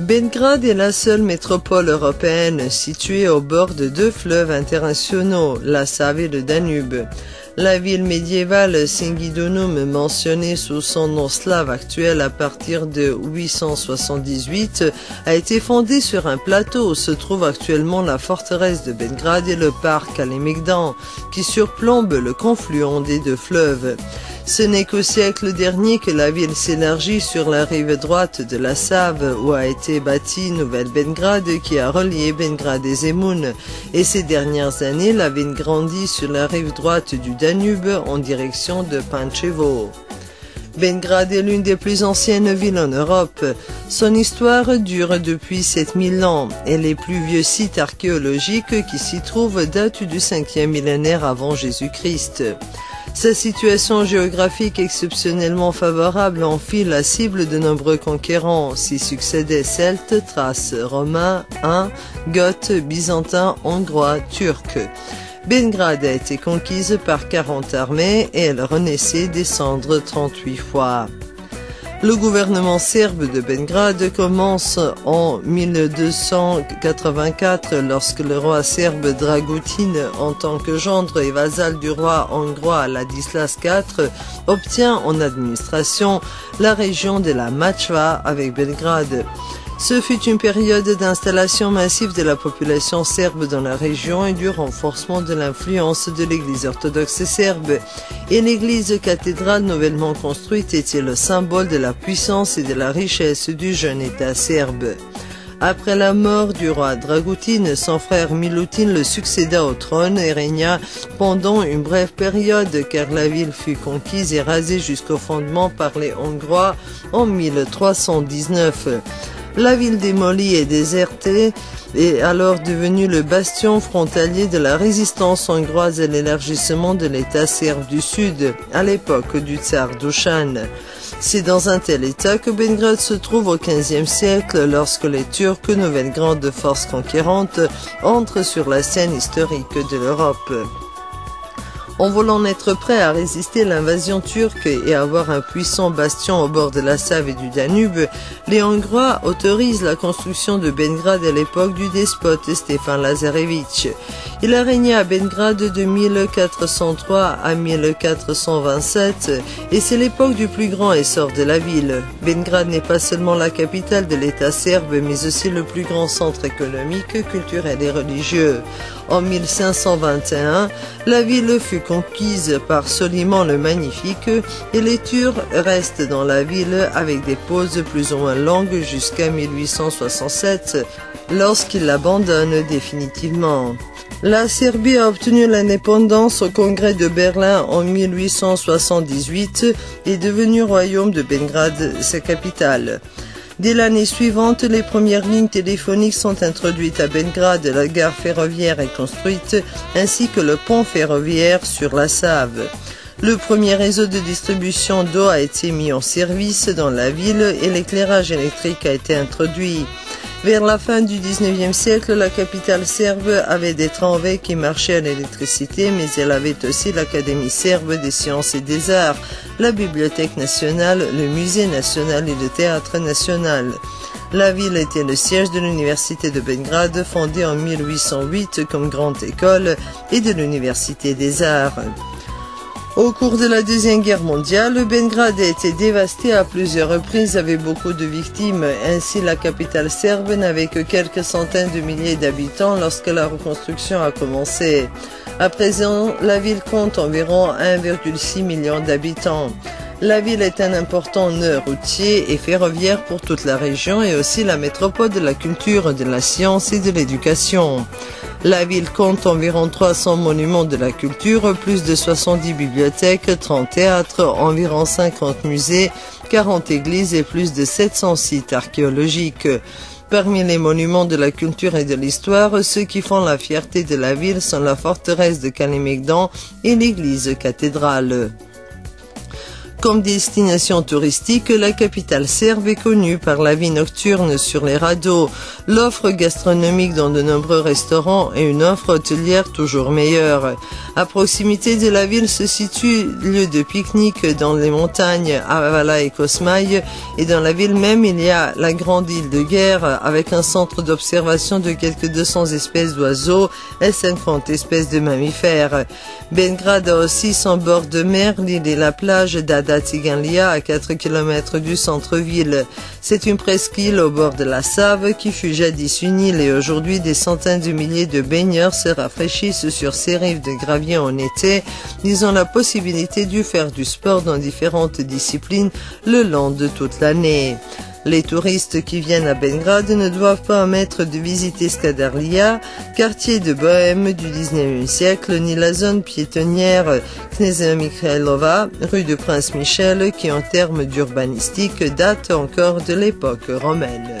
Belgrade est la seule métropole européenne située au bord de deux fleuves internationaux, la Save et le Danube. La ville médiévale Singidunum, mentionnée sous son nom slave actuel à partir de 878, a été fondée sur un plateau où se trouve actuellement la forteresse de Belgrade et le parc Kalemegdan, qui surplombe le confluent des deux fleuves. Ce n'est qu'au siècle dernier que la ville s'élargit sur la rive droite de la Save où a été bâtie Nouvelle Belgrade qui a relié Belgrade et Zemun. Et ces dernières années, la ville grandit sur la rive droite du Danube en direction de Pančevo. Belgrade est l'une des plus anciennes villes en Europe. Son histoire dure depuis 7000 ans et les plus vieux sites archéologiques qui s'y trouvent datent du 5e millénaire avant Jésus-Christ. Sa situation géographique exceptionnellement favorable en fit la cible de nombreux conquérants, s'y succédaient Celtes, Thraces, Romains, Huns, Goths, Byzantins, Hongrois, Turcs. Belgrade a été conquise par 40 armées et elle renaissait des cendres 38 fois. Le gouvernement serbe de Belgrade commence en 1284 lorsque le roi serbe Dragutin, en tant que gendre et vassal du roi hongrois Ladislas IV, obtient en administration la région de la Machva avec Belgrade. Ce fut une période d'installation massive de la population serbe dans la région et du renforcement de l'influence de l'église orthodoxe serbe. Et l'église cathédrale nouvellement construite était le symbole de la puissance et de la richesse du jeune État serbe. Après la mort du roi Dragutin, son frère Milutin le succéda au trône et régna pendant une brève période car la ville fut conquise et rasée jusqu'au fondement par les Hongrois en 1319. La ville démolie et désertée est alors devenue le bastion frontalier de la résistance hongroise et l'élargissement de l'État serbe du Sud à l'époque du tsar Dushan. C'est dans un tel état que Belgrade se trouve au XVe siècle lorsque les Turcs, nouvelle grande force conquérante, entrent sur la scène historique de l'Europe. En voulant être prêt à résister l'invasion turque et avoir un puissant bastion au bord de la Save et du Danube, les Hongrois autorisent la construction de Belgrade à l'époque du despote Stefan Lazarevich. Il a régné à Belgrade de 1403 à 1427 et c'est l'époque du plus grand essor de la ville. Belgrade n'est pas seulement la capitale de l'État serbe mais aussi le plus grand centre économique, culturel et religieux. En 1521, la ville fut conquise par Soliman le Magnifique et les Turcs restent dans la ville avec des pauses plus ou moins longues jusqu'à 1867 lorsqu'ils l'abandonnent définitivement. La Serbie a obtenu l'indépendance au congrès de Berlin en 1878 et est devenu royaume de Belgrade, sa capitale. Dès l'année suivante, les premières lignes téléphoniques sont introduites à Belgrade, la gare ferroviaire est construite, ainsi que le pont ferroviaire sur la Save. Le premier réseau de distribution d'eau a été mis en service dans la ville et l'éclairage électrique a été introduit. Vers la fin du 19e siècle, la capitale serbe avait des tramways qui marchaient à l'électricité, mais elle avait aussi l'Académie serbe des sciences et des arts, la Bibliothèque nationale, le Musée national et le Théâtre national. La ville était le siège de l'Université de Belgrade, fondée en 1808 comme grande école, et de l'Université des arts. Au cours de la Deuxième Guerre mondiale, Belgrade a été dévasté à plusieurs reprises avec beaucoup de victimes. Ainsi, la capitale serbe n'avait que quelques centaines de milliers d'habitants lorsque la reconstruction a commencé. À présent, la ville compte environ 1,6 million d'habitants. La ville est un important nœud routier et ferroviaire pour toute la région et aussi la métropole de la culture, de la science et de l'éducation. La ville compte environ 300 monuments de la culture, plus de 70 bibliothèques, 30 théâtres, environ 50 musées, 40 églises et plus de 700 sites archéologiques. Parmi les monuments de la culture et de l'histoire, ceux qui font la fierté de la ville sont la forteresse de Kalemegdan et l'église cathédrale. Comme destination touristique, la capitale serbe est connue par la vie nocturne sur les radeaux, l'offre gastronomique dans de nombreux restaurants et une offre hôtelière toujours meilleure. À proximité de la ville se situe lieu de pique-nique dans les montagnes Avala et Kosmaï et dans la ville même il y a la grande île de guerre avec un centre d'observation de quelques 200 espèces d'oiseaux et 50 espèces de mammifères. Belgrade a aussi son bord de mer, l'île et la plage d'Ada Tiganlia à 4 km du centre-ville. C'est une presqu'île au bord de la Save qui fut jadis une île et aujourd'hui des centaines de milliers de baigneurs se rafraîchissent sur ces rives de gravier en été. Ils ont la possibilité de faire du sport dans différentes disciplines le long de toute l'année. Les touristes qui viennent à Belgrade ne doivent pas omettre de visiter Skadarlia, quartier de bohème du 19e siècle, ni la zone piétonnière Knezia Mikhailova, rue de Prince Michel, qui en termes d'urbanistique date encore de l'époque romaine.